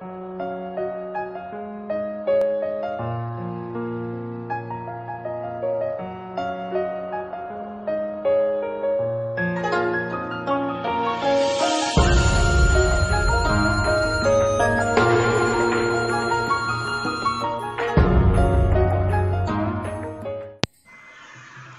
Thank you.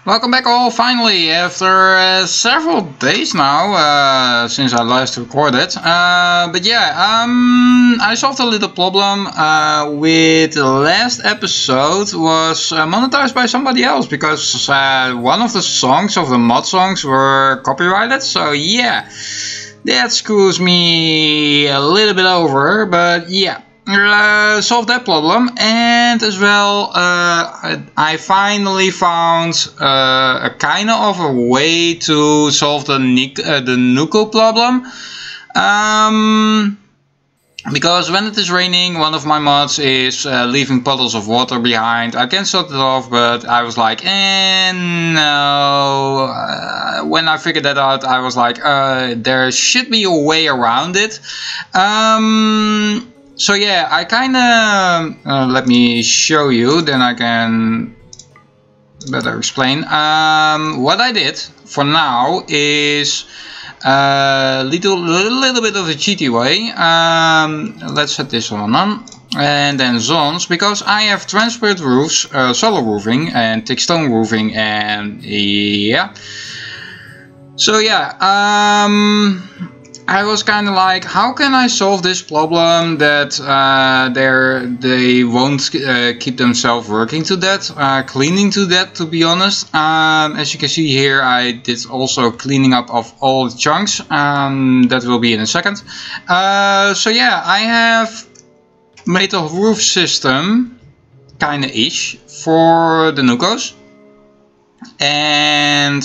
Welcome back all, finally, after uh, several days now, uh, since I last recorded. Uh, but yeah, um, I solved a little problem uh, with the last episode was uh, monetized by somebody else because uh, one of the songs of the mod songs were copyrighted. So yeah, that screws me a little bit over, but yeah uh, solve that problem. And as well uh, I finally found uh, a kind of a way to solve the, uh, the Nuko problem. Um, because when it is raining one of my mods is uh, leaving puddles of water behind. I can sort it off but I was like eh, no. Uh, when I figured that out I was like there should be a way around it. Um, so yeah, I kind of, uh, let me show you, then I can better explain. Um, what I did for now is a uh, little, little bit of a cheaty way. Um, let's set this one on. And then zones, because I have transparent roofs, uh, solar roofing and thick stone roofing and yeah. So yeah, um, I was kind of like, how can I solve this problem that uh, they won't uh, keep themselves working to that, uh, cleaning to that, to be honest. Um, as you can see here, I did also cleaning up of all the chunks. Um, that will be in a second. Uh, so yeah, I have made a roof system, kind of ish, for the Nukos. And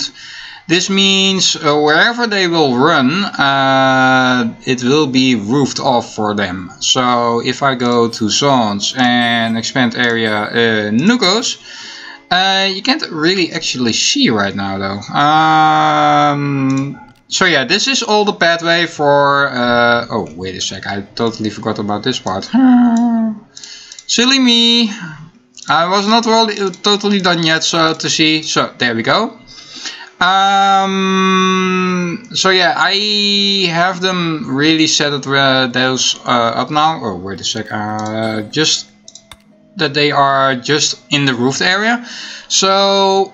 this means uh, wherever they will run, uh, it will be roofed off for them. So if I go to zones and expand area uh, Nukos, uh, you can't really actually see right now though. Um, so yeah, this is all the pathway for... Uh, oh, wait a sec, I totally forgot about this part. Silly me. I was not really, totally done yet so to see. So there we go. Um, so yeah, I have them really set it, uh, those uh, up now. Oh, wait a sec. Uh, just that they are just in the roofed area. So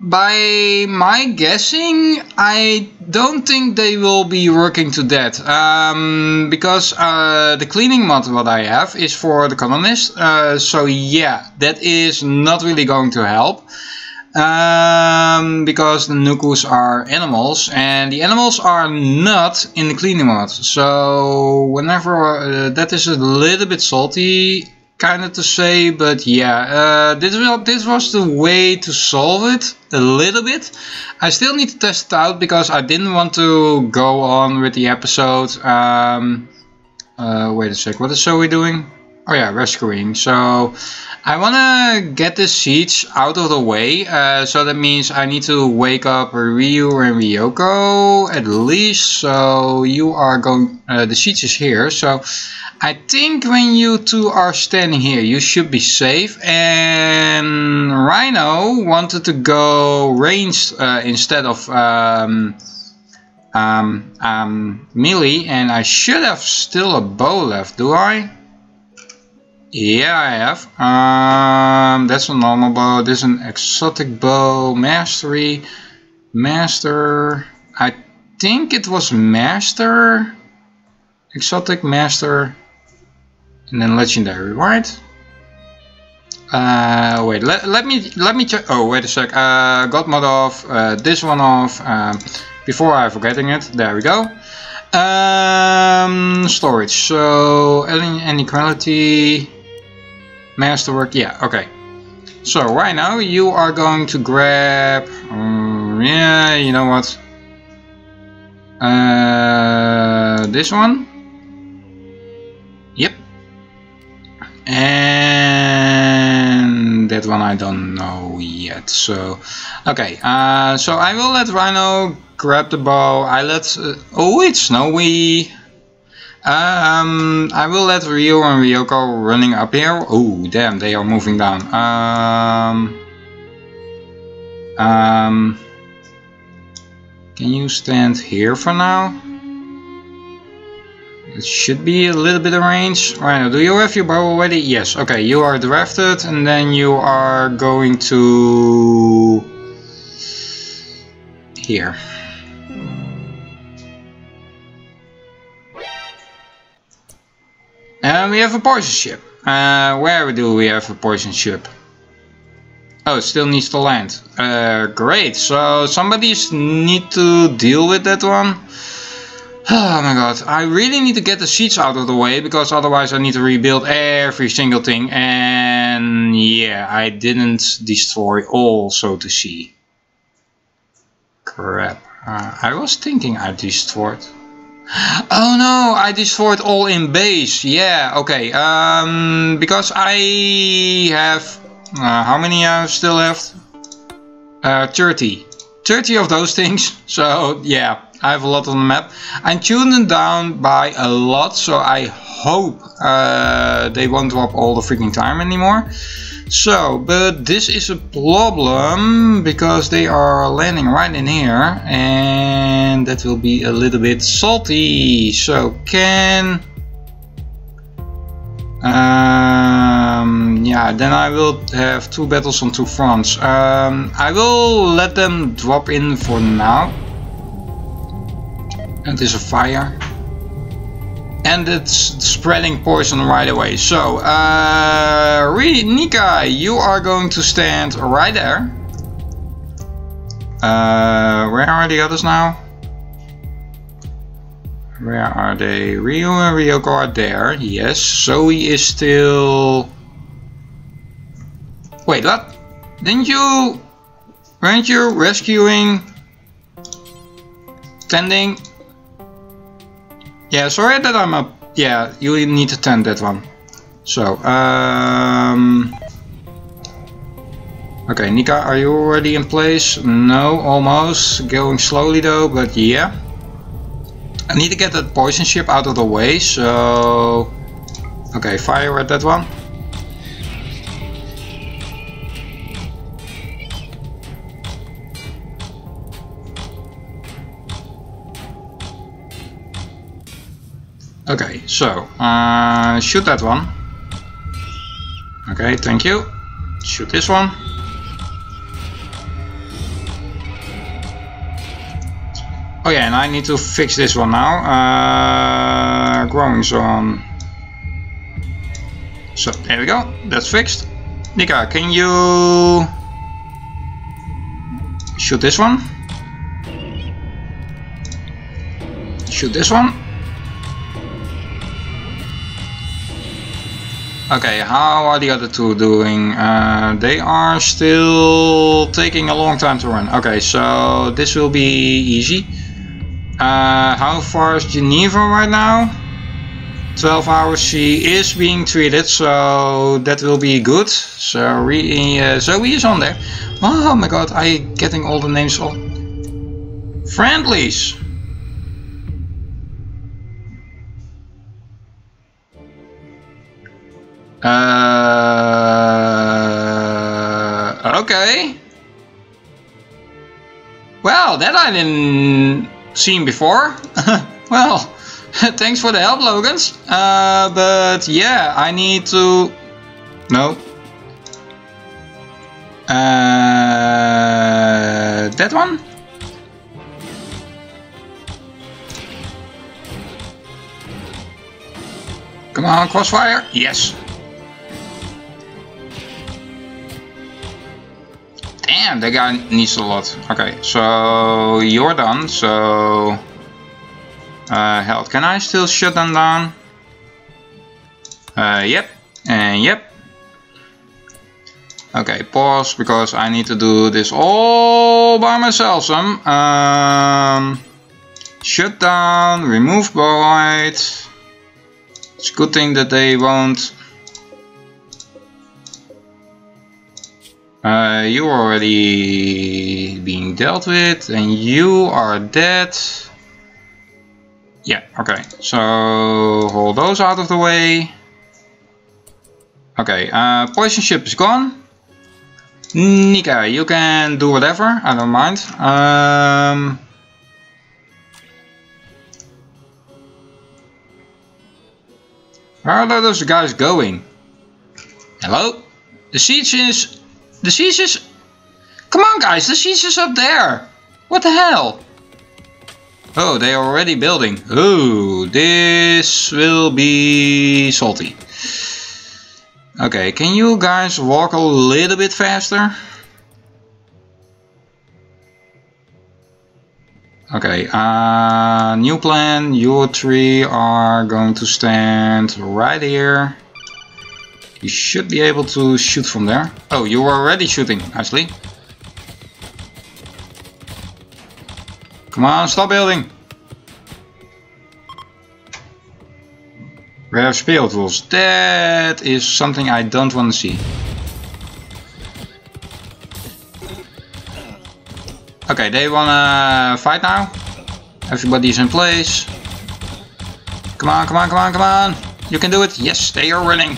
by my guessing, I don't think they will be working to that. Um, because uh, the cleaning mod what I have is for the colonist. Uh, so yeah, that is not really going to help um, because the Nukus are animals and the animals are not in the cleaning mod. So whenever uh, that is a little bit salty kind of to say, but yeah, uh, this, was, this was the way to solve it a little bit. I still need to test it out because I didn't want to go on with the episode. Um, uh, wait a sec, what is so we doing? Oh yeah, rescuing. So I want to get the siege out of the way, uh, so that means I need to wake up Ryu and Ryoko at least, so you are going, uh, the siege is here, so I think when you two are standing here you should be safe, and Rhino wanted to go ranged uh, instead of um, um, um, melee, and I should have still a bow left, do I? Yeah, I have. Um, that's a normal bow. This is an exotic bow. Mastery. Master. I think it was Master. Exotic Master. And then Legendary, right? Uh, wait, let, let me let me check. Oh, wait a sec. Uh, got mod off. Uh, this one off. Um, before I forgetting it. There we go. Um, storage. So, adding inequality. Masterwork, yeah, okay. So right now you are going to grab, um, yeah, you know what, uh, this one, yep, and that one I don't know yet, so, okay, uh, so I will let Rhino grab the bow, I let, uh, oh it's snowy, Um, I will let Ryu and Ryoko running up here. Oh, damn, they are moving down. Um, um, can you stand here for now? It should be a little bit of range. Right, do you have your bow already? Yes, okay, you are drafted and then you are going to... Here. And we have a poison ship. Uh, where do we have a poison ship? Oh, still needs to land. Uh, great, so somebody need to deal with that one. Oh my god, I really need to get the seats out of the way because otherwise I need to rebuild every single thing and yeah, I didn't destroy all so to see. Crap, uh, I was thinking I destroyed. Oh no, I destroyed all in base, yeah, okay, um, because I have, uh, how many I still left? Uh, 30. 30 of those things, so yeah. I have a lot on the map. I tuned down by a lot, so I hope uh, they won't drop all the freaking time anymore. So, but this is a problem because they are landing right in here and that will be a little bit salty. So can... Um, yeah, then I will have two battles on two fronts. Um, I will let them drop in for now. And there's a fire. And it's spreading poison right away. So, uh, Nika, you are going to stand right there. Uh, where are the others now? Where are they? Ryu and Ryoko are there. Yes. Zoe is still... Wait, what? Didn't you... Weren't you rescuing... Tending yeah, sorry that I'm up. Yeah, you need to tend that one. So, um... Okay, Nika, are you already in place? No, almost. Going slowly though, but yeah. I need to get that poison ship out of the way, so... Okay, fire at that one. Okay, so, uh, shoot that one. Okay, thank you. Shoot this one. Oh yeah, and I need to fix this one now. Uh, growing zone. So, there we go. That's fixed. Nika, can you shoot this one? Shoot this one. Okay, how are the other two doing? Uh, they are still taking a long time to run. Okay, so this will be easy. Uh, how far is Geneva right now? 12 hours she is being treated, so that will be good. So uh, Zoe is on there. Oh my god, I getting all the names all. Friendlies! Uh, okay. Well, that I didn't seen before. well, thanks for the help, Logans. Uh, but yeah, I need to... No. Uh, that one? Come on, crossfire. Yes. Damn, that guy needs a lot. Okay, so you're done, so... Uh, health, can I still shut them down? Uh, yep, and yep. Okay, pause, because I need to do this all by myself, some. Um, shut down, remove void. It's a good thing that they won't Uh, you already being dealt with, and you are dead. Yeah, okay. So hold those out of the way. Okay, uh, poison ship is gone. Nika, you can do whatever, I don't mind. Um, where are those guys going? Hello? The siege is... The is... Come on guys, the is up there! What the hell? Oh, they are already building. Oh, this will be salty. Okay, can you guys walk a little bit faster? Okay, uh, new plan. You three are going to stand right here. You should be able to shoot from there. Oh, you were already shooting, actually. Come on, stop building. Rare speeltools. That is something I don't want to see. Okay, they wanna fight now. Everybody's in place. Come on, come on, come on, come on. You can do it. Yes, they are winning.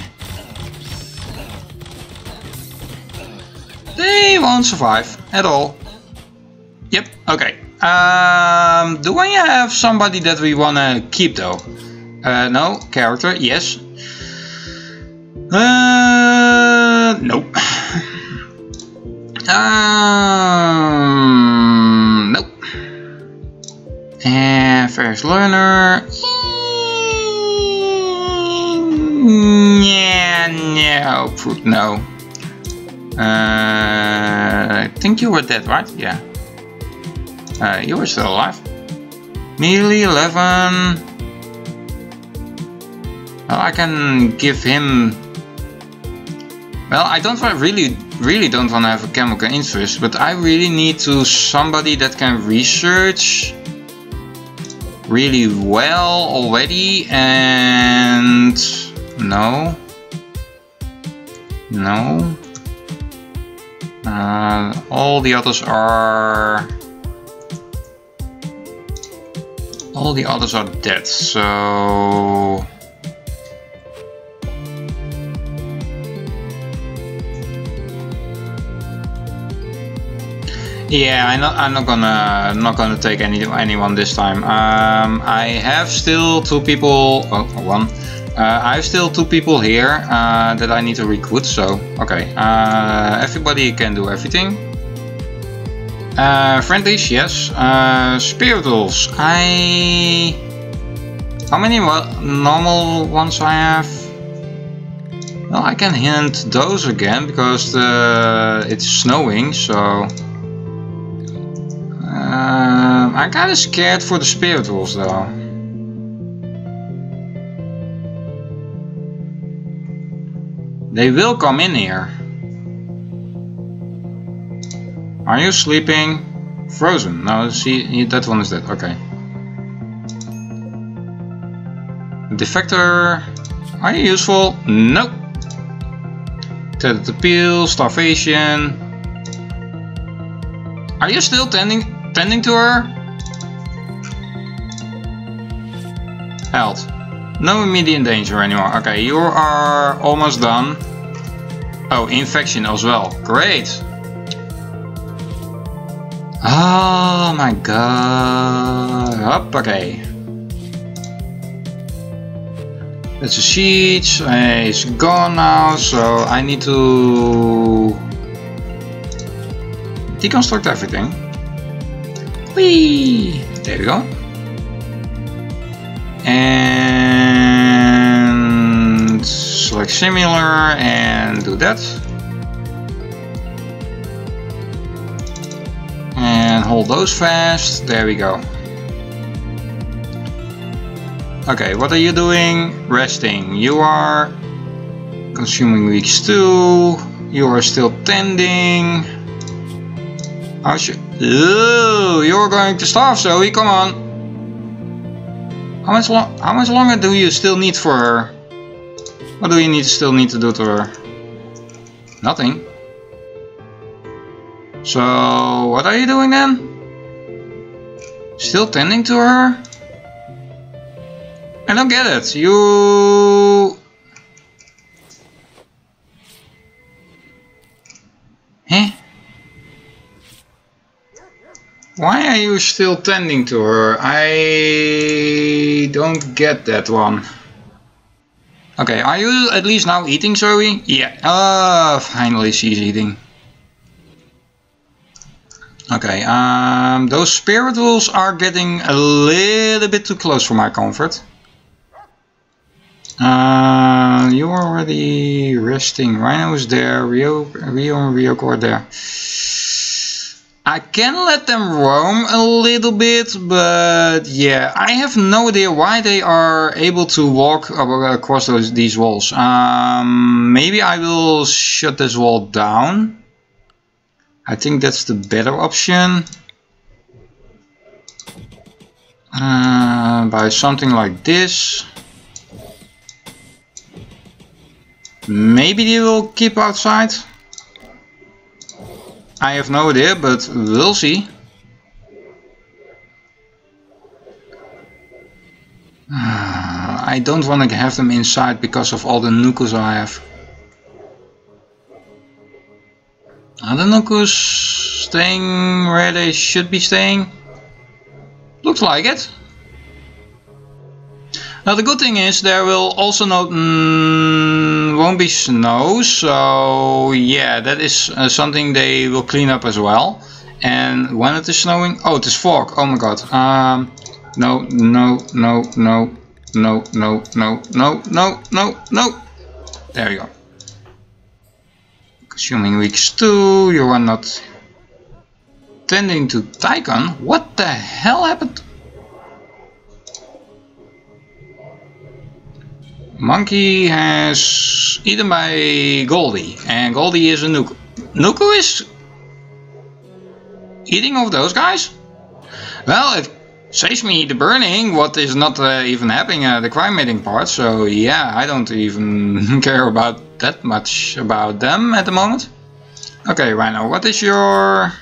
They won't survive at all. Yep, okay. Um, do I have somebody that we wanna keep though? Uh, no, character, yes. Uh, nope. um, nope. And first learner. Yeah, no, no. Uh, I think you were dead, right? Yeah. Uh, you were still alive. Melee 11. Well, I can give him... Well, I don't really, really don't want to have a chemical interest, but I really need to somebody that can research really well already and no no all the others are all the others are dead so Yeah, I'm not. I'm not gonna not gonna take any anyone this time. Um, I have still two people. Oh, one. Uh, I have still two people here uh, that I need to recruit. So okay, uh, everybody can do everything. Uh, friendlies, yes. Uh, spirituals. I. How many normal ones I have? Well, I can hint those again because the, it's snowing. So. Um, I'm kinda scared for the spirituals though. They will come in here. Are you sleeping? Frozen. No, see, that one is dead. Okay. Defector. Are you useful? Nope. Tethered appeal, starvation. Are you still tending Tending to her? Health. No immediate danger anymore. Okay, you are almost done. Oh, infection as well. Great. Oh my god. Okay. That's a sheet. It's gone now, so I need to deconstruct everything. Whee! There we go. And similar and do that. And hold those fast. There we go. Okay, what are you doing? Resting. You are consuming weeks stew. You are still tending. Oh, how should Ooh, you're going to starve, Zoe. Come on. How much long? How much longer do you still need for her? What do you need still need to do to her? Nothing. So what are you doing then? Still tending to her? I don't get it. You... Huh? Why are you still tending to her? I don't get that one. Okay, are you at least now eating, Zoe? Yeah. Ah, uh, finally she's eating. Okay, um, those spirituals are getting a little bit too close for my comfort. Uh, you're already resting. Rhino is there. Ryu, Ryu and Ryoko are there. I can let them roam a little bit, but yeah, I have no idea why they are able to walk across those these walls. Um, maybe I will shut this wall down. I think that's the better option. Uh, by something like this. Maybe they will keep outside. I have no idea, but we'll see. I don't want to have them inside because of all the nukus I have. Are the nukus staying where they should be staying? Looks like it. Now the good thing is there will also not mm, won't be snow, so yeah, that is uh, something they will clean up as well. And when it is snowing, oh, it is fog. Oh my god. Um, no, no, no, no, no, no, no, no, no, no, no. There you go. Consuming weeks 2, you are not tending to Tychon. What the hell happened? Monkey has eaten by Goldie, and Goldie is a Nuku. Nuku is eating of those guys? Well, it saves me the burning, what is not uh, even happening at the crime meeting part, so yeah, I don't even care about that much about them at the moment. Okay, Rhino, what is your...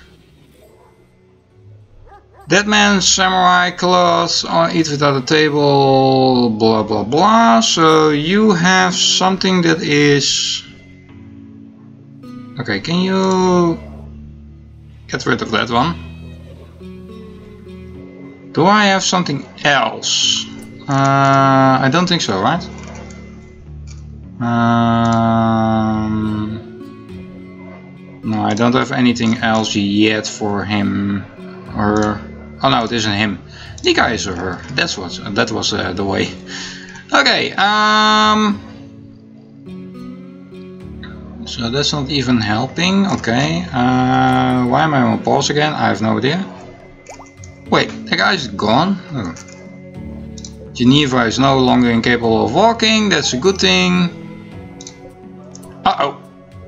Dead man, samurai, cloth, eat without a table, blah blah blah. So you have something that is... Okay, can you get rid of that one? Do I have something else? Uh, I don't think so, right? Um, no, I don't have anything else yet for him. Or Oh no, it isn't him. The guy is her. That's what. That was uh, the way. Okay. Um. So that's not even helping. Okay. Uh, why am I on pause again? I have no idea. Wait, the guy's gone. Oh. Geneva is no longer incapable of walking. That's a good thing. Uh oh.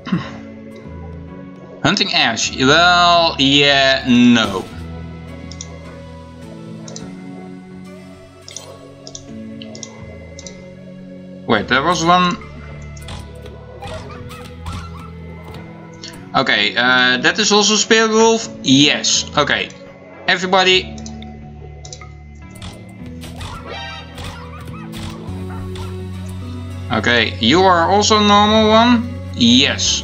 Hunting Ash. Well, yeah, no. Wait, there was one... Okay, uh, that is also Spirit Wolf? Yes. Okay. Everybody... Okay, you are also normal one? Yes.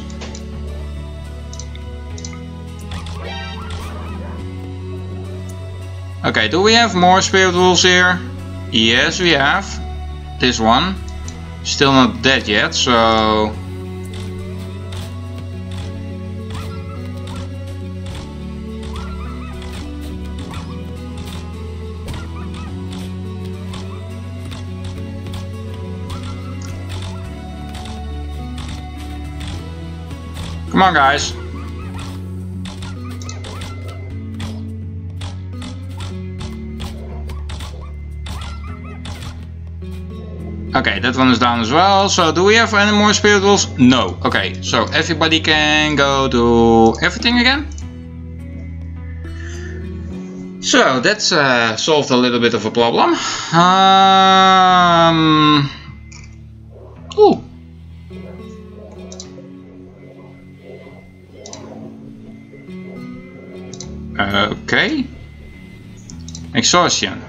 Okay, do we have more Spirit Wolves here? Yes, we have. This one. Still not dead yet, so... Come on guys. Okay, that one is down as well. So do we have any more spirituals? No. Okay, so everybody can go to everything again. So that's uh, solved a little bit of a problem. Um, ooh. Okay. Exhaustion.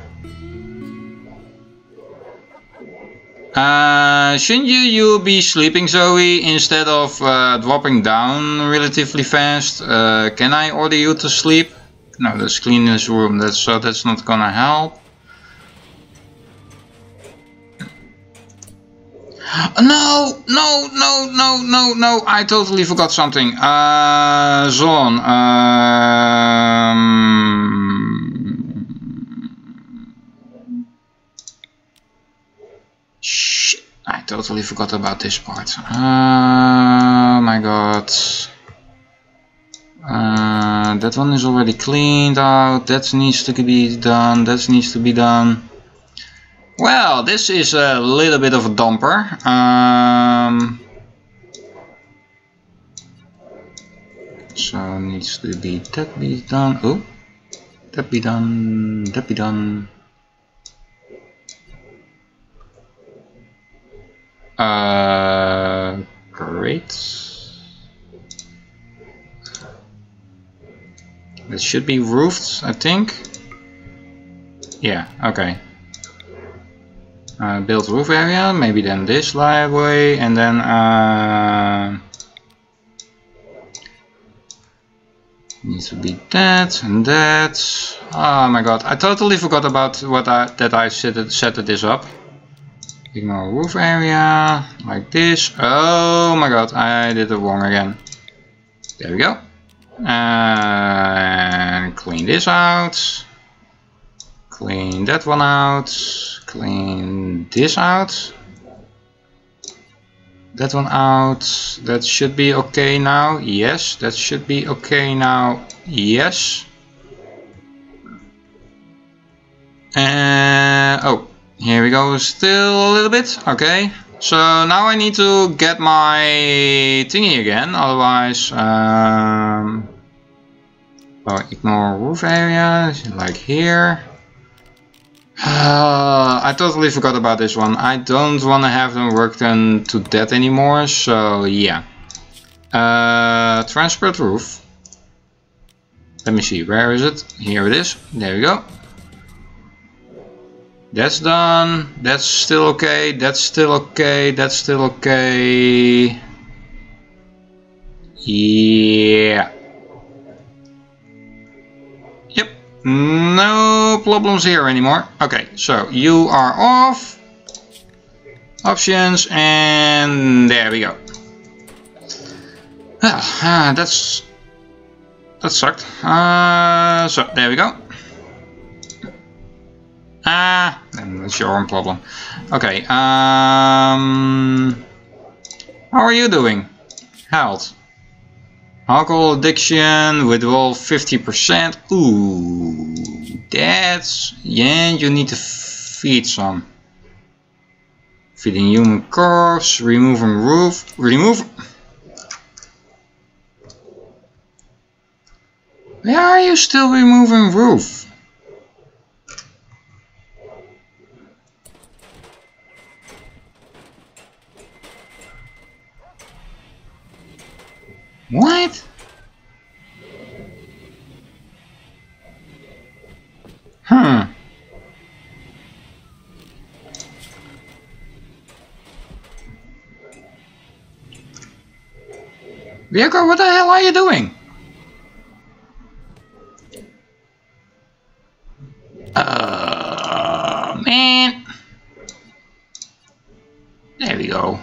Uh, shouldn't you, you be sleeping Zoe instead of uh, dropping down relatively fast? Uh, can I order you to sleep? No, let's clean this room, that's, so that's not gonna help. No, no, no, no, no, no, I totally forgot something. Uh, Zon, um... Totally forgot about this part. Oh my god. Uh, that one is already cleaned out, that needs to be done, that needs to be done. Well, this is a little bit of a dumper. Um, so needs to be that be done. Oh, that be done. That be done. Uh, great. It should be roofed, I think. Yeah, okay. Uh, build roof area, maybe then this library, and then uh, needs to be that and that. Oh my god, I totally forgot about what I that I set set this up. Ignore roof area. Like this. Oh my god, I did it wrong again. There we go. And clean this out. Clean that one out. Clean this out. That one out. That should be okay now. Yes that should be okay now. Yes. And oh here we go still a little bit okay so now I need to get my thingy again, otherwise, um, well, ignore roof area, like here. Uh, I totally forgot about this one. I don't want to have them work done to death anymore, so yeah. Uh, transport roof. Let me see, where is it? Here it is. There we go. That's done. That's still okay. That's still okay. That's still okay. Yeah. Yep. No problems here anymore. Okay, so you are off. Options and there we go. Well, uh, that's that sucked. Uh, so there we go. Ah, that's your own problem. Okay, um... How are you doing? Health. Alcohol addiction, withdrawal 50%. Ooh, that's... Yeah, you need to feed some. Feeding human corpse, removing roof, remove... Why are you still removing roof? What? Hmm. Viego, what the hell are you doing? Uh, man. There we go.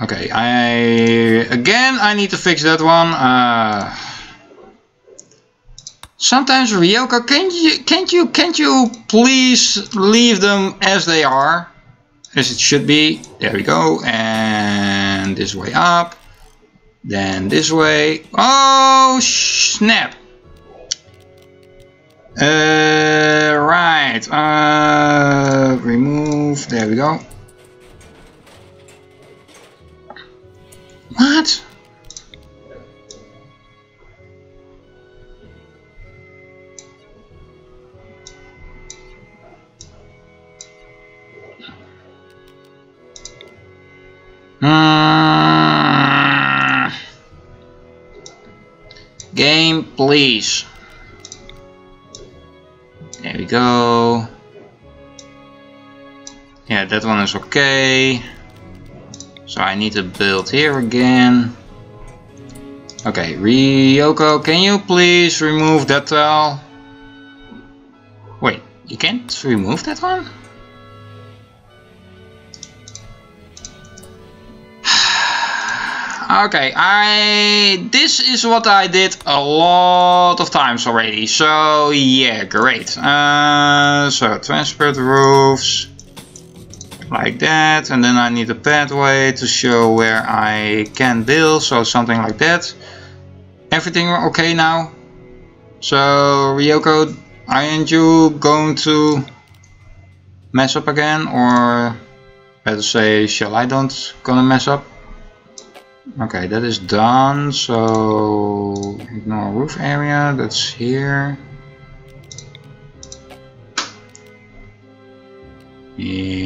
Okay, I again I need to fix that one. Uh, sometimes Ryoko, can't you can't you can't you please leave them as they are, as it should be? There we go, and this way up, then this way. Oh snap! Uh, right. Uh, remove. There we go. Please. There we go. Yeah, that one is okay. So I need to build here again. Okay, Ryoko, can you please remove that tile? Wait, you can't remove that one? Okay, I this is what I did a lot of times already. So yeah, great. Uh, so transport roofs like that and then I need a pathway to show where I can build so something like that everything okay now so Ryoko aren't you going to mess up again or better say shall I don't gonna mess up okay that is done so ignore roof area that's here Yeah.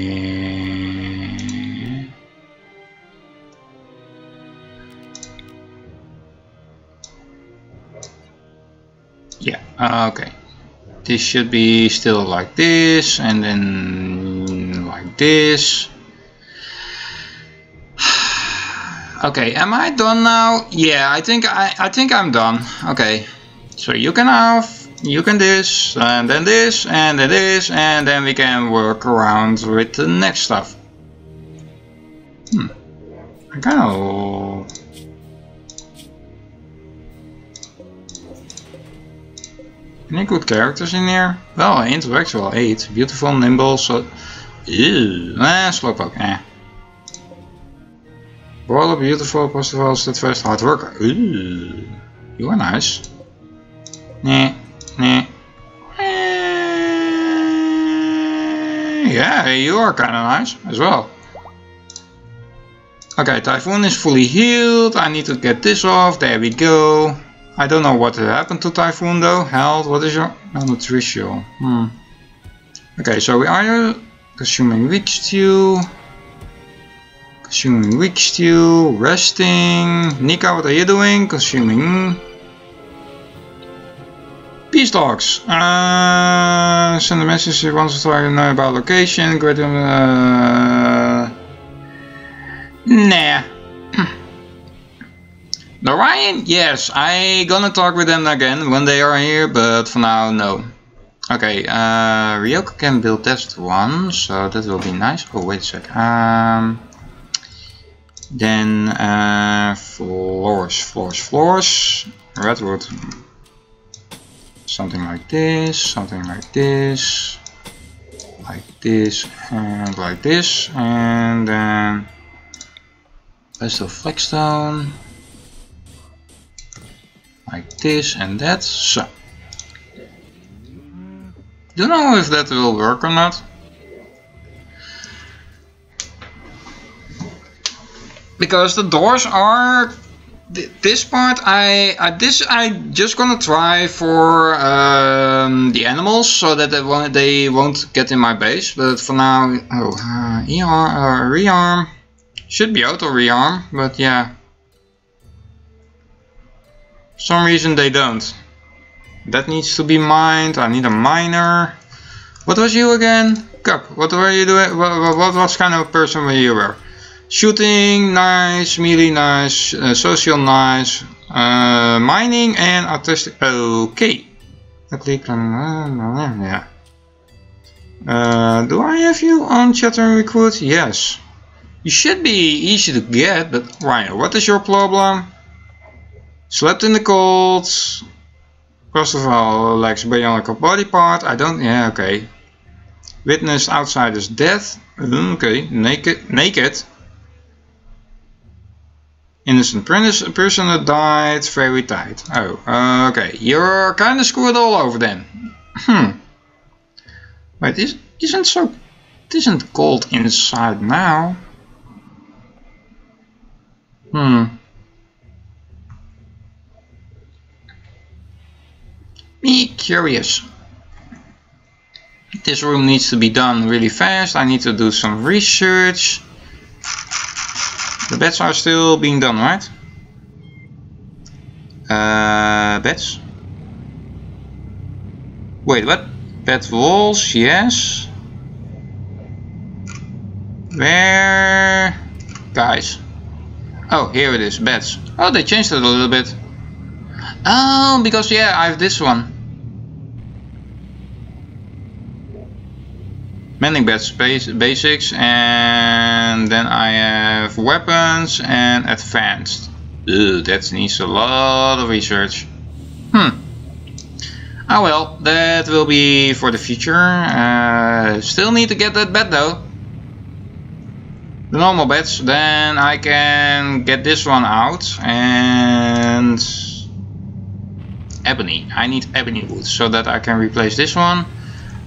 Yeah, okay. This should be still like this and then like this. Okay, am I done now? Yeah, I think I I think I'm done. Okay. So you can have you can this, and then this, and then this, and then we can work around with the next stuff. Hmm. I kind of... Any good characters in here? Well, intellectual 8, beautiful, nimble, so... Ew, eh, slowpoke, eh. Brawler, beautiful, possible, steadfast, hard worker. Ooh, you are nice. Nah. Eh. Yeah, you are kind of nice as well. Okay, Typhoon is fully healed. I need to get this off. There we go. I don't know what happened to Typhoon though. Health, what is your malnutrition? Hmm. Okay, so we are consuming weak stew. Consuming weak stew, resting. Nika, what are you doing? Consuming Peace talks. Uh, send a message if wants to know about location. Great. Uh, nah. Orion? Yes, I gonna talk with them again when they are here, but for now, no. Okay, uh, Ryoko can build test one, so that will be nice. Oh, wait a sec. Um, then, uh, floors, floors, floors. Redwood something like this, something like this, like this, and like this, and then let's do flagstone, like this and that. So, don't know if that will work or not. Because the doors are this part I, I this I just gonna try for um, the animals so that they won't they won't get in my base. But for now, oh, uh, ER uh, rearm should be auto rearm, but yeah, for some reason they don't. That needs to be mined. I need a miner. What was you again? Cup. What were you doing? What, what, what kind of person were you were? Shooting, nice. Melee, nice. Uh, social, nice. Uh, mining and artistic. Okay. Yeah. Uh, do I have you on chatter recruit? Yes. You should be easy to get, but Ryan, what is your problem? Slept in the cold. First of all, lacks bionic body part. I don't. Yeah, okay. Witnessed outsider's death. Mm, okay. Naked. Naked. Innocent person that died, very tight. Oh, uh, okay. You're kind of screwed all over then. Hmm. Wait, is, isn't so... It isn't cold inside now. Hmm. Me curious. This room needs to be done really fast. I need to do some research. The bets are still being done, right? Uh, bets? Wait, what? Pet walls, yes. Where? Guys. Oh, here it is, beds. Oh, they changed it a little bit. Oh, because yeah, I have this one. Mending beds basics and then I have weapons and advanced. Ugh, that needs a lot of research. Hmm. Oh well, that will be for the future. Uh, still need to get that bed though. The normal beds, then I can get this one out and ebony. I need ebony wood so that I can replace this one.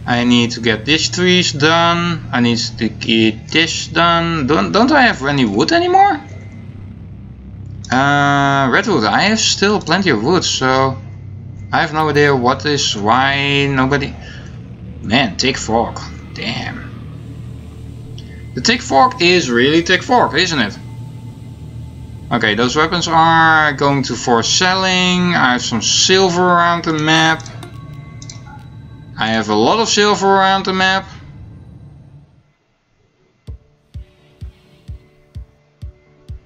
I need to get these trees done. I need to get this done. Don't, don't I have any wood anymore? Uh, redwood. I have still plenty of wood, so I have no idea what is, why nobody... Man, thick fork. Damn. The thick fork is really thick fork, isn't it? Okay, those weapons are going to for selling. I have some silver around the map. I have a lot of silver around the map.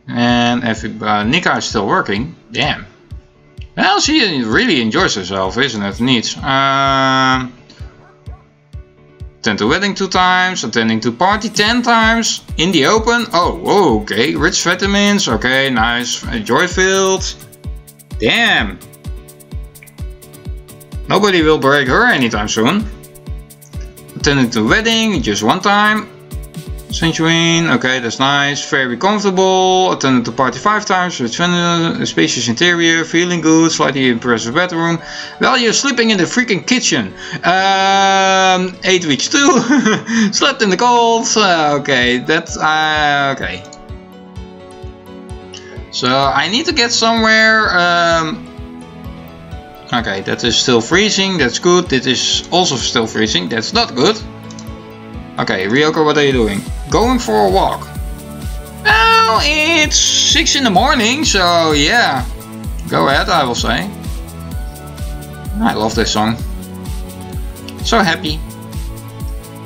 And if uh, Nika is still working, damn. Well, she really enjoys herself, isn't it? Neat. Uh, attend the wedding two times, attending to party ten times, in the open. Oh, okay, rich vitamins, okay, nice, joy filled. Damn, Nobody will break her anytime soon. Attending the wedding just one time. Centurion, okay, that's nice. Very comfortable. Attended the party five times with spacious interior, feeling good, slightly impressive bedroom. Well, you're sleeping in the freaking kitchen. Um, eight weeks too. Slept in the cold. Uh, okay, that's uh, okay. So I need to get somewhere. Um, Okay, that is still freezing, that's good. This is also still freezing, that's not good. Okay, Ryoko, what are you doing? Going for a walk. Well, it's 6 in the morning, so yeah. Go ahead, I will say. I love this song. So happy.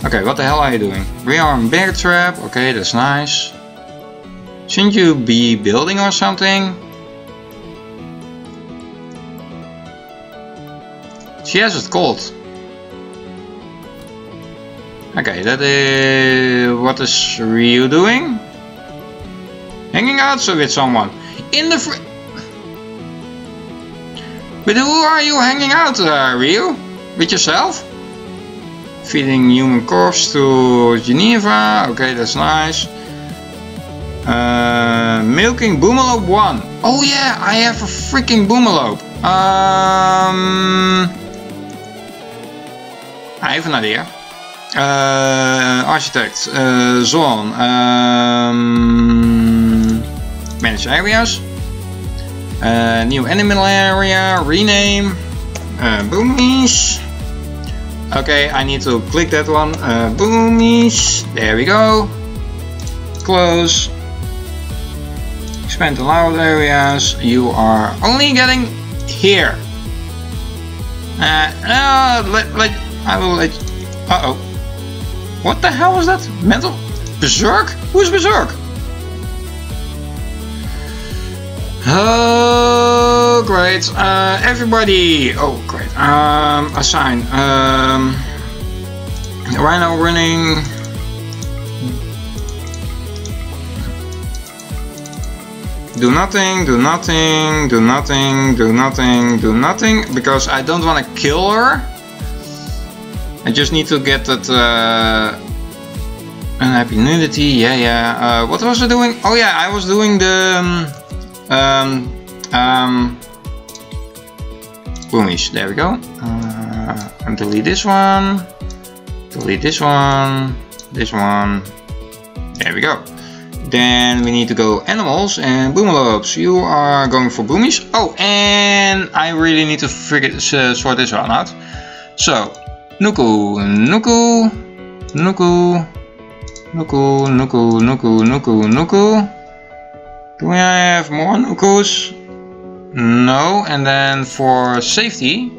Okay, what the hell are you doing? Rearm bear trap, okay, that's nice. Shouldn't you be building or something? She has it cold. Okay, that is... What is Ryu doing? Hanging out with someone. In the fr... With who are you hanging out, uh, Ryu? With yourself? Feeding human corpse to Geneva. Okay, that's nice. Uh, milking Boomalope 1. Oh yeah, I have a freaking Boomalope. Um... I have an idea. Uh, architect, uh, zone, um, manage areas, uh, new animal area, rename, uh, boomies. Okay, I need to click that one. Uh, boomies. There we go. Close. Expand allowed areas. You are only getting here. Uh, uh, let, let, I will let you... Uh-oh. What the hell was that? Mental... Berserk? Who's Berserk? Oh, great. Uh, everybody... Oh, great. Um, assign. Um, right now running... do nothing, do nothing, do nothing, do nothing, do nothing, because I don't want to kill her. I just need to get that uh, unhappy nudity. Yeah, yeah. Uh, what was I doing? Oh yeah, I was doing the um, um, boomies. There we go. Uh, and delete this one. Delete this one. This one. There we go. Then we need to go animals and boomalopes. You are going for boomies. Oh, and I really need to figure uh, sort this one out. So Nuku, Nuku, Nuku, Nuku, Nuku, Nuku, Nuku, Nuku. Do we have more Nukus? No, and then for safety,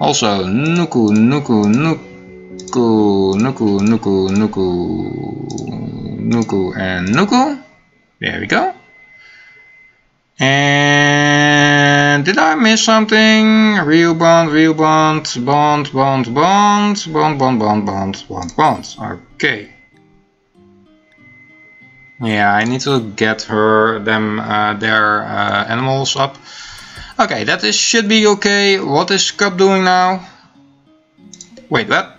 Also, Nuku, Nuku, Nuku, Nuku, Nuku, Nuku, Nuku, and Nuku. There we go. And did I miss something? Real bond, real bond, bond, bond, bond, bond, bond, bond, bond, bond, bond. Okay. Yeah, I need to get her them uh, their uh, animals up. Okay, that is should be okay. What is Cup doing now? Wait, what?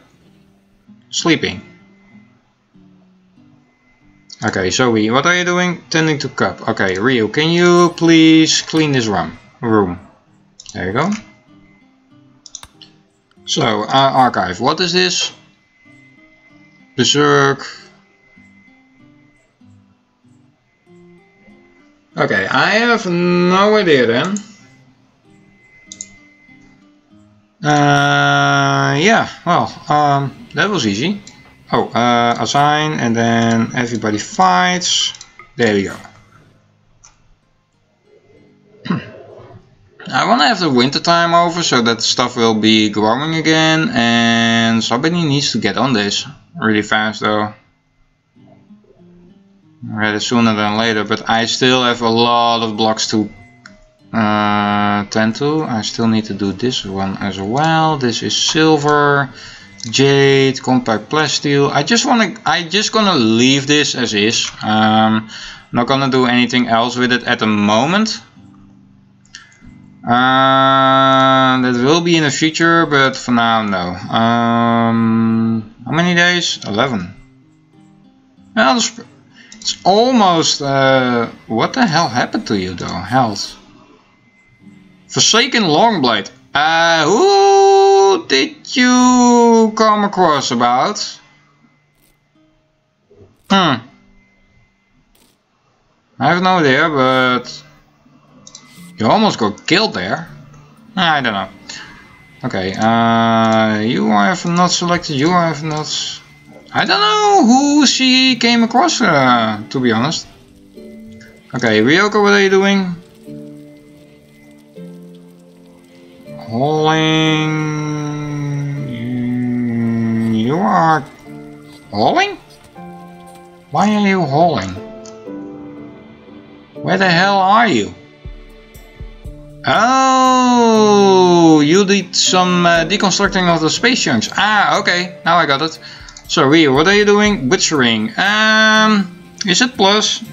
Sleeping. Okay, Zoe, what are you doing? Tending to Cup. Okay, Rio, can you please clean this room? Room. There you go. So, uh, archive. What is this? Berserk. Okay, I have no idea then. Uh, yeah, well, um, that was easy. Oh, uh, assign and then everybody fights. There we go. I want to have the winter time over so that stuff will be growing again and somebody needs to get on this really fast though. Rather sooner than later, but I still have a lot of blocks to uh, tend to. I still need to do this one as well. This is silver, jade, compact plasteel. I just want to. I just gonna leave this as is. Um, not gonna do anything else with it at the moment. Uh, that will be in the future, but for now, no. Um, how many days? 11. Well, it's almost... Uh, what the hell happened to you, though? Health. Forsaken Longblade. Uh, who did you come across about? Hmm. I have no idea, but... You almost got killed there. I don't know. Okay, uh, you have not selected, you have not... I don't know who she came across, uh, to be honest. Okay, Ryoko, what are you doing? Hauling... You are... Hauling? Why are you hauling? Where the hell are you? Oh, you did some uh, deconstructing of the space chunks. Ah, okay, now I got it. So Rio, what are you doing? Butchering. Um, is it plus?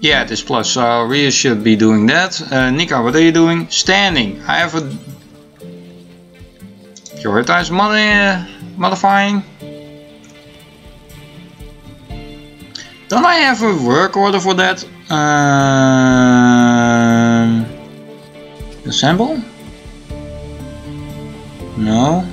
Yeah, it is plus. So Rio should be doing that. Uh, Nika, what are you doing? Standing. I have a prioritize uh, modifying. Don't I have a work order for that? Um, Assemble? No.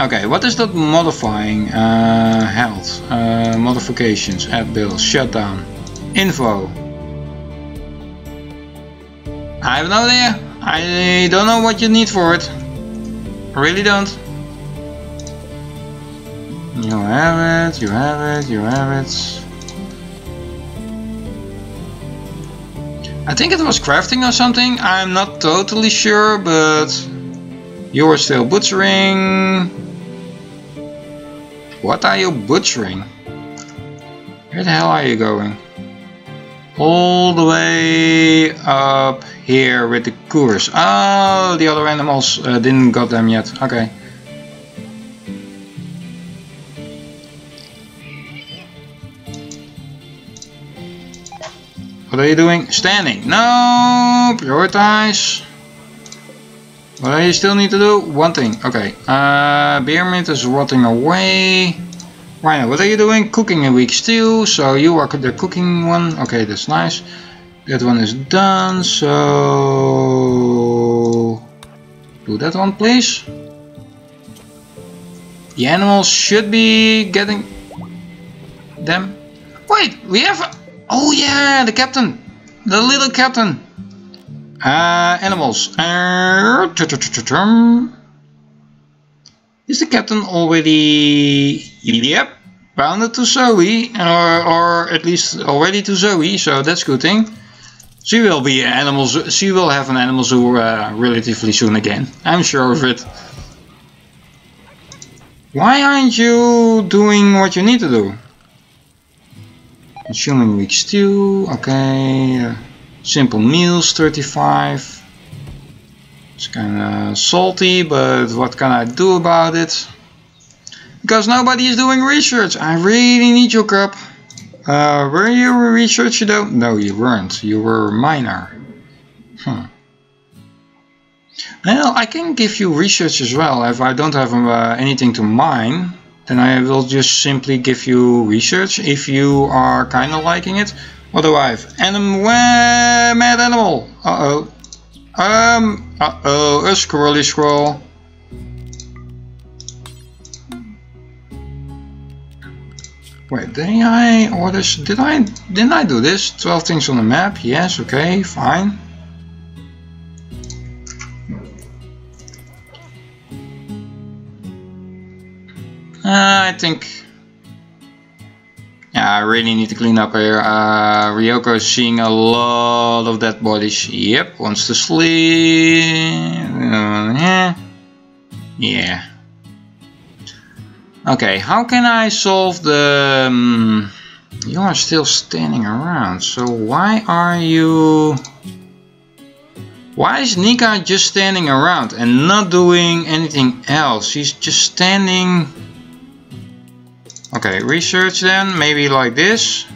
Okay, what is that modifying? Uh, health, uh, modifications, add bills, shutdown, info. I have no idea. I don't know what you need for it. Really don't. You have it, you have it, you have it. I think it was crafting or something, I'm not totally sure, but you are still butchering. What are you butchering? Where the hell are you going? All the way up here with the course. Oh, the other animals uh, didn't got them yet. Okay. What are you doing? Standing. No, prioritize. What do you still need to do? One thing. Okay. Uh, beer mint is rotting away. Rhino, what are you doing? Cooking a week still, So you are the cooking one. Okay, that's nice. That one is done. So do that one, please. The animals should be getting them. Wait, we have. Oh yeah, the captain. The little captain. Uh, animals. Uh, is the captain already... Yep. Bounded to Zoe. Or, or at least already to Zoe. So that's good thing. She will be animal she will have an animal zoo uh, relatively soon again. I'm sure of it. Why aren't you doing what you need to do? Consuming weak stew, okay. Simple meals, 35. It's kinda salty, but what can I do about it? Because nobody is doing research. I really need your cup. Uh, were you a researcher though? No, you weren't. You were a miner. Hmm. Well, I can give you research as well. If I don't have uh, anything to mine, then I will just simply give you research if you are kind of liking it. Do I? Anim mad animal. Uh oh. Um. Uh oh. A scrolly scroll. Wait, didn't I order? Did I? Didn't I do this? 12 things on the map. Yes. Okay. Fine. Uh, I think. Yeah, I really need to clean up here. Uh, Ryoko is seeing a lot of dead bodies. Yep, wants to sleep. Uh, yeah. Yeah. Okay, how can I solve the... Um, you are still standing around, so why are you... Why is Nika just standing around and not doing anything else? She's just standing... Okay, research then, maybe like this.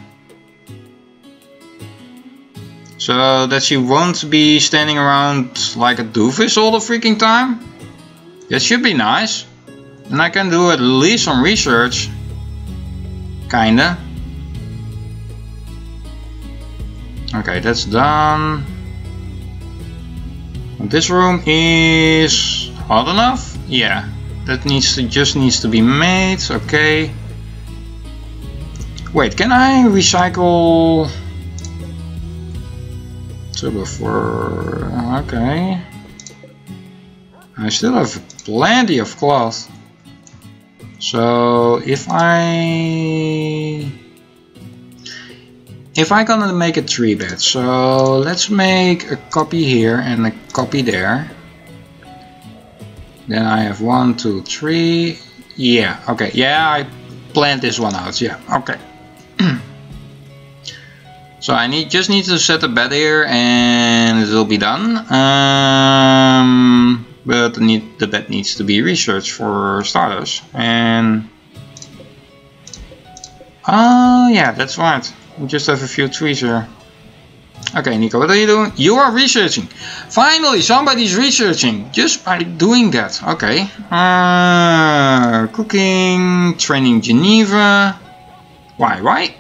So that she won't be standing around like a doofus all the freaking time. That should be nice. And I can do at least some research. Kinda. Okay, that's done. This room is hot enough? Yeah. That needs to just needs to be made. Okay. Wait, can I recycle silver for okay. I still have plenty of cloth. So if I if I gonna make a tree bed, so let's make a copy here and a copy there. Then I have one, two, three. Yeah, okay, yeah, I planned this one out. Yeah, okay. so I need just need to set a bed here and it will be done. Um, but the, need, the bed needs to be researched for starters. And oh yeah, that's right. We just have a few trees here. Okay, Nico, what are you doing? You are researching. Finally, somebody's researching just by doing that. Okay. Uh, cooking, training Geneva. Why, why?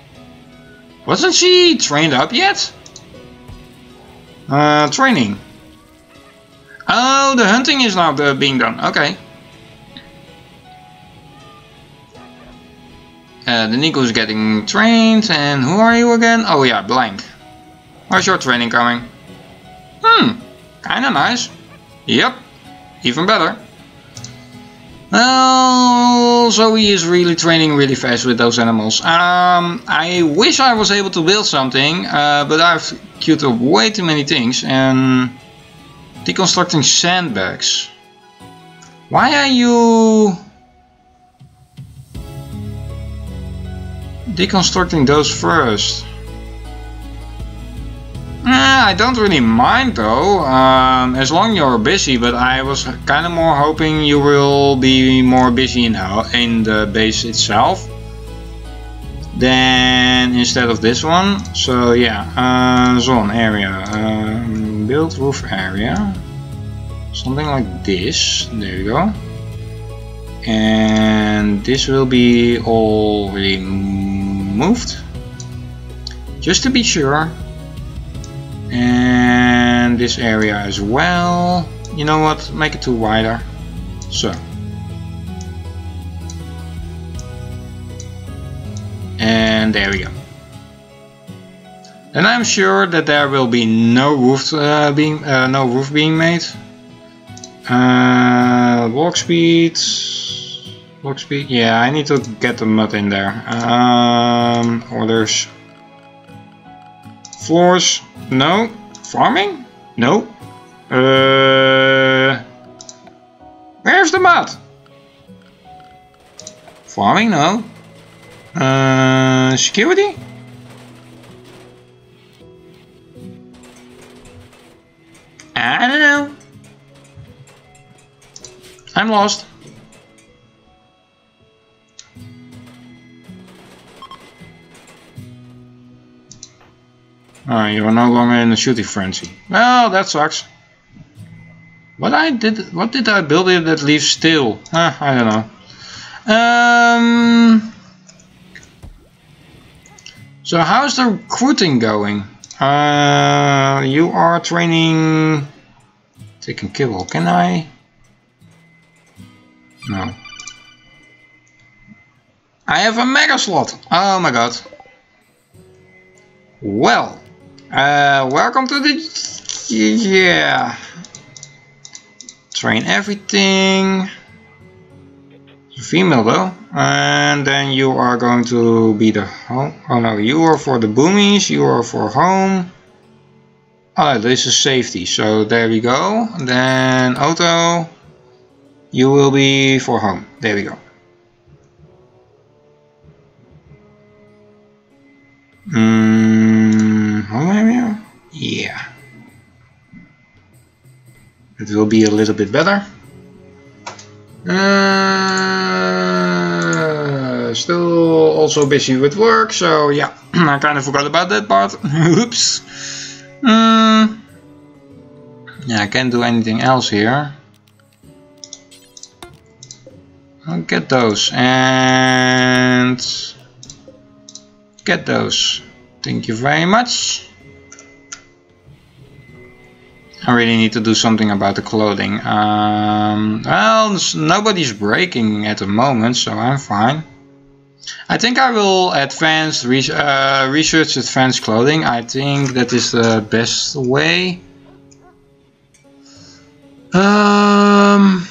Wasn't she trained up yet? Uh, training. Oh, the hunting is now uh, being done. Okay. Uh, the Nico is getting trained, and who are you again? Oh yeah, Blank. How's your training coming? Hmm, kinda nice. Yep, even better. Well, Zoe is really training really fast with those animals. Um, I wish I was able to build something, uh, but I've queued up way too many things and deconstructing sandbags. Why are you deconstructing those first? Eh, I don't really mind though, um, as long you're busy, but I was kind of more hoping you will be more busy in, in the base itself than instead of this one. So yeah, uh, zone area, um, build roof area, something like this, there you go. And this will be already moved, just to be sure. And this area as well. You know what? Make it too wider. So. And there we go and I'm sure that there will be no roof uh, being uh, no roof being made uh, walk speed walk speed yeah I need to get the mud in there um, orders Floors? No. Farming? No. Uh, where's the mud? Farming? No. Uh, security? I don't know. I'm lost. Oh, you are no longer in a shooting frenzy. Well, that sucks. What I did, what did I build here that leaves still? Uh, I don't know. Um. So how's the recruiting going? Uh, you are training. Taking kibble. Can I? No. I have a mega slot. Oh my god. Well. Uh, welcome to the... Yeah. Train everything. Female though. And then you are going to be the home. Oh no, you are for the boomies, you are for home. Oh, this is safety. So there we go. Then auto. You will be for home. There we go. Mm, home area? Yeah. It will be a little bit better. Uh, still also busy with work, so yeah, I kind of forgot about that part. Oops. Mm. Yeah, I can't do anything else here. I'll get those and get those. Thank you very much. I really need to do something about the clothing. Um, well, nobody's breaking at the moment, so I'm fine. I think I will advance re uh, research advanced clothing. I think that is the best way. Um,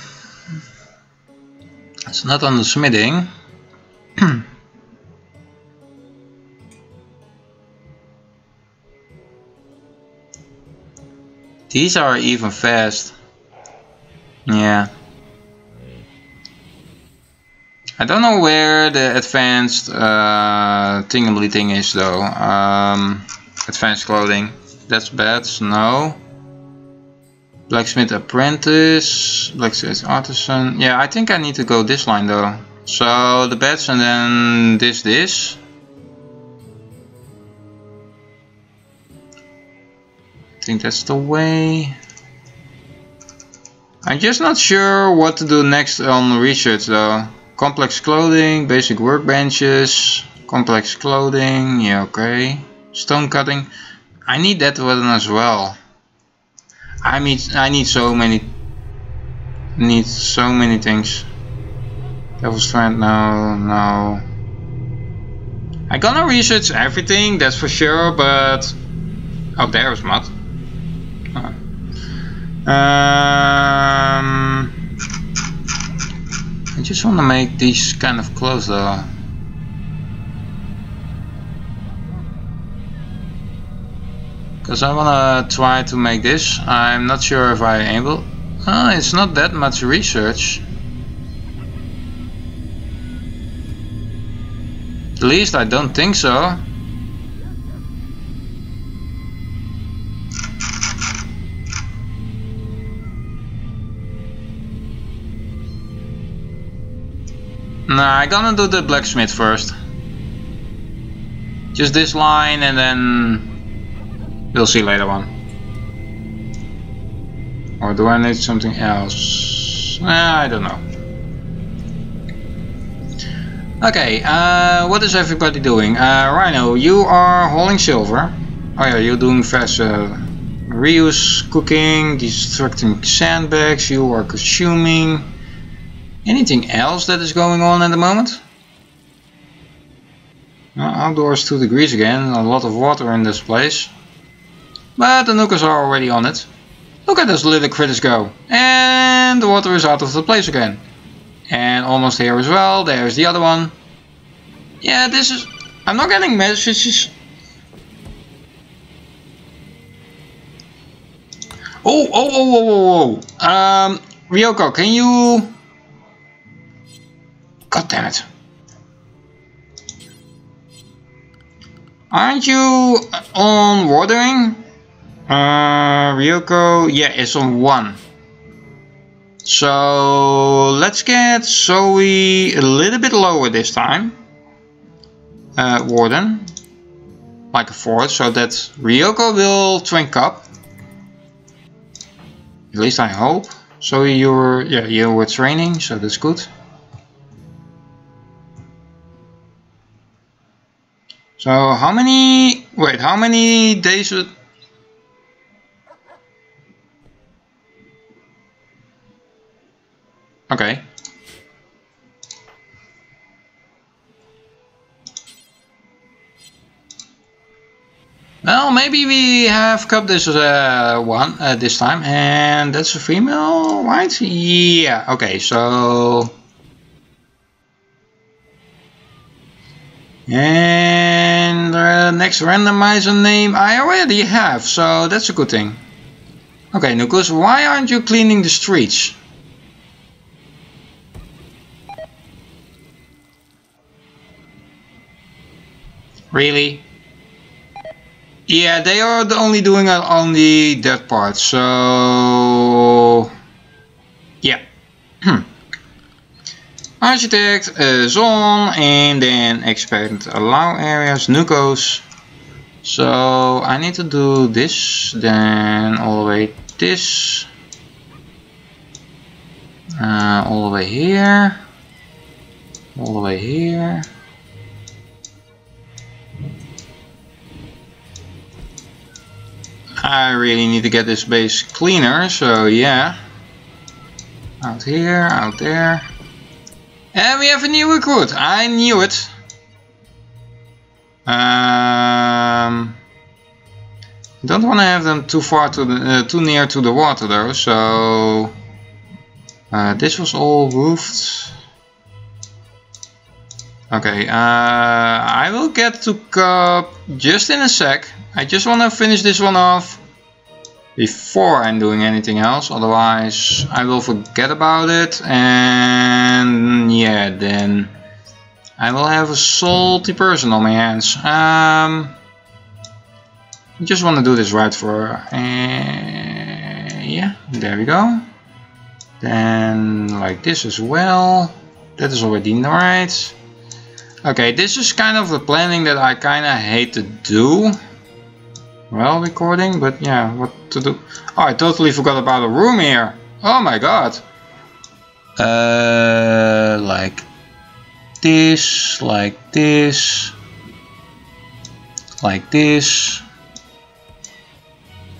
it's not on the smithing. These are even fast. Yeah. I don't know where the advanced uh, tingly thing is though. Um, advanced clothing. That's bad. No. Blacksmith apprentice. Blacksmith artisan. Yeah, I think I need to go this line though. So the beds and then this, this. Think that's the way. I'm just not sure what to do next on research though. Complex clothing, basic workbenches, complex clothing, yeah okay. Stone cutting. I need that one as well. I need I need so many need so many things. Devil strand, no, no. I'm gonna research everything, that's for sure, but oh there's mud. Um, I just want to make these kind of close though. Because I want to try to make this. I'm not sure if I able. Oh, it's not that much research. At least I don't think so. Nah, I'm gonna do the blacksmith first. Just this line and then we'll see later on. Or do I need something else? I don't know. Okay, uh, what is everybody doing? Uh, Rhino, you are hauling silver. Oh yeah, you're doing fast uh, reuse, cooking, destructing sandbags, you are consuming. Anything else that is going on at the moment? outdoors 2 degrees again, a lot of water in this place. But the nukers are already on it. Look at those little critters go. And the water is out of the place again. And almost here as well, there's the other one. Yeah, this is... I'm not getting messages. Oh, oh, oh, oh, oh, oh. Um, Ryoko, can you... God damn it. Aren't you on watering? Uh, Ryoko, yeah, it's on one. So let's get Zoe a little bit lower this time. Uh, Warden. Like a fourth, so that Ryoko will twink up. At least I hope. So you're, yeah, you were training, so that's good. So how many, wait, how many days would, okay. Well, maybe we have cut this uh, one uh, this time, and that's a female, right? Yeah. Okay. So, and the next randomizer name I already have, so that's a good thing. Okay, Nukus, why aren't you cleaning the streets? Really? Yeah, they are only doing it only that part, so... Yeah. Architect is on, and then expand allow areas, nucos. So I need to do this, then all the way this. Uh, all the way here. All the way here. I really need to get this base cleaner, so yeah. Out here, out there. And we have a new recruit. I knew it. Um, don't want to have them too far to the uh, too near to the water though. So uh, this was all roofed. Okay, uh, I will get to Cup just in a sec. I just want to finish this one off before I'm doing anything else, otherwise I will forget about it and yeah, then I will have a salty person on my hands. Um, I just want to do this right for, uh, yeah, there we go. Then like this as well, that is already right. Okay, this is kind of the planning that I kind of hate to do well recording, but yeah, what to do? Oh, I totally forgot about a room here. Oh my god. Uh, like this, like this, like this,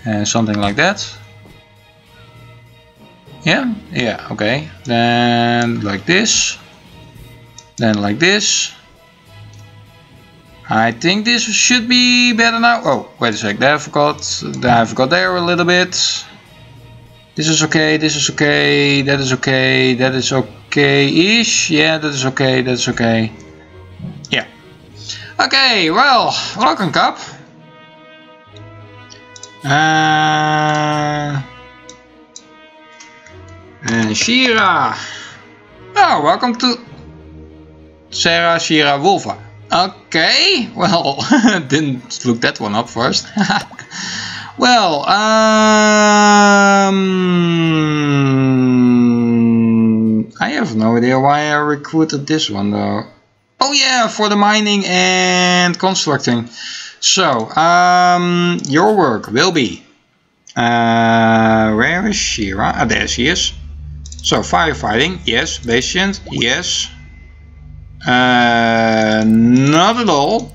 and something like that. Yeah, yeah, okay. Then like this, then like this, I think this should be better now. Oh, wait a sec. I forgot. I forgot there a little bit. This is okay. This is okay. That is okay. That is okay-ish. Yeah, that is okay. That's okay. Yeah. Okay. Well, welcome, Cup. Uh, and Shira. Oh, welcome to Sarah Shira Wolfa. Okay, well, didn't look that one up first. well, um, I have no idea why I recruited this one though. Oh yeah, for the mining and constructing. So, um, your work will be, uh, where is Shira? Ah, there she is. So, firefighting, yes. Patient, yes. Uh, not at all.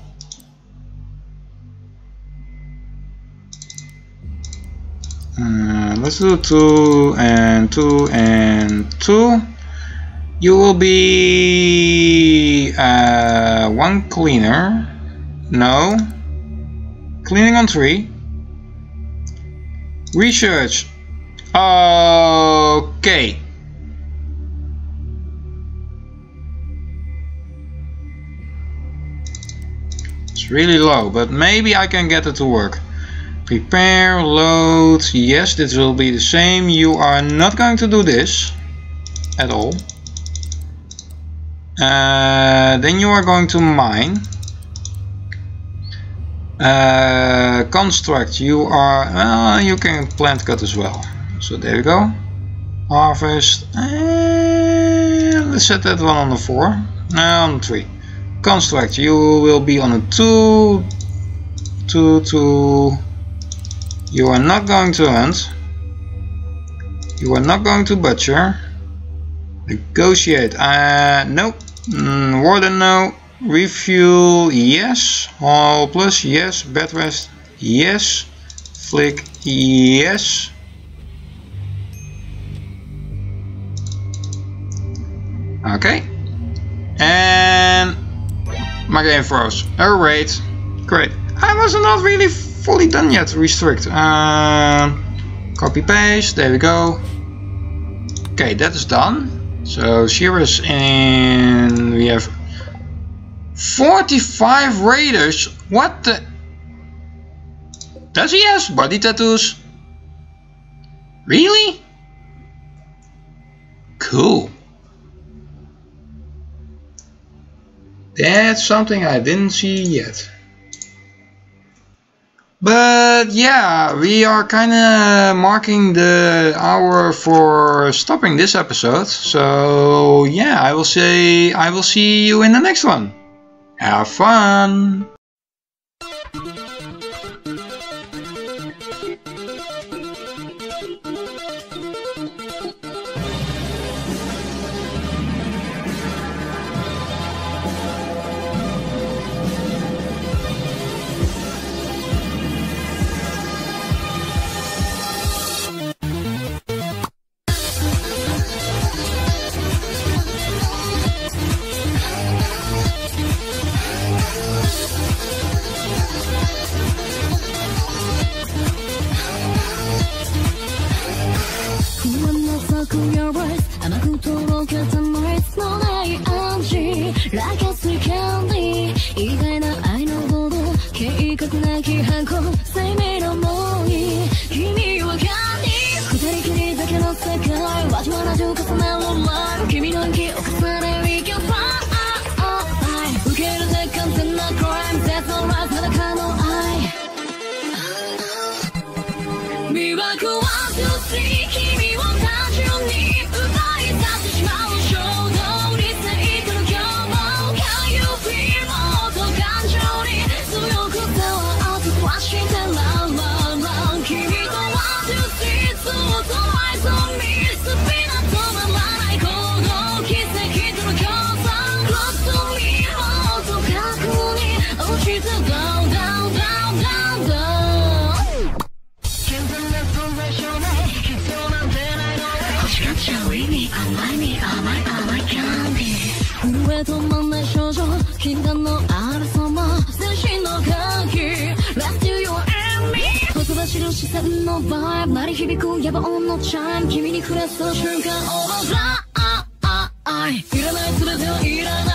Uh, let's do two and two and two. You will be uh, one cleaner. No. Cleaning on three. Research. Okay. Really low, but maybe I can get it to work. Prepare, load, yes, this will be the same. You are not going to do this at all. Uh, then you are going to mine. Uh, construct, you are, uh, you can plant cut as well. So there you go. Harvest, and let's set that one on the 4, uh, on the 3. Construct, you will be on a 2, 2, 2, you are not going to hunt. You are not going to butcher. Negotiate. Uh, no. Mm, warden, no. Refuel, yes. All plus, yes. Bed rest, yes. Flick, yes. Okay. And my game froze. Alright. Great. I was not really fully done yet. Restrict. Uh, copy paste. There we go. Okay, that is done. So Shira's and we have 45 raiders. What the? Does he have body tattoos? Really? Cool. That's something I didn't see yet. But yeah, we are kind of marking the hour for stopping this episode. So yeah, I will say I will see you in the next one. Have fun! 今の咲く your words 甘くとろけたノイズのない暗示ラケスキャンディー意外な愛のほど計画なき箱生命の思い君は管理二人きりだけの世界わじまな重重なロマン君の息を重ね We can fly 受け。るぜ完全な crime 絶望は裸の愛魅惑は to see 止まない症状品がのあるその精神の鍵 Let's do you and me 言葉知る視線のバイブ鳴り響く野望のチャイム君に触れす瞬間オーバーいらない全てはいらない。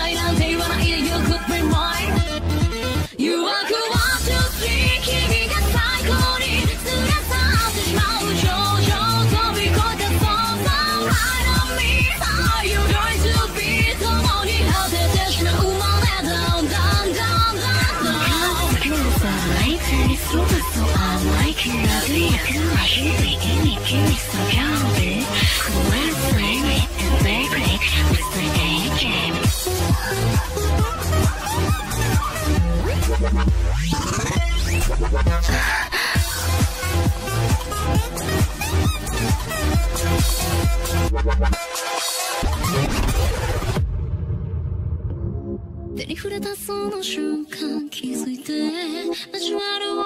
手に触れたその瞬間気づいて交わる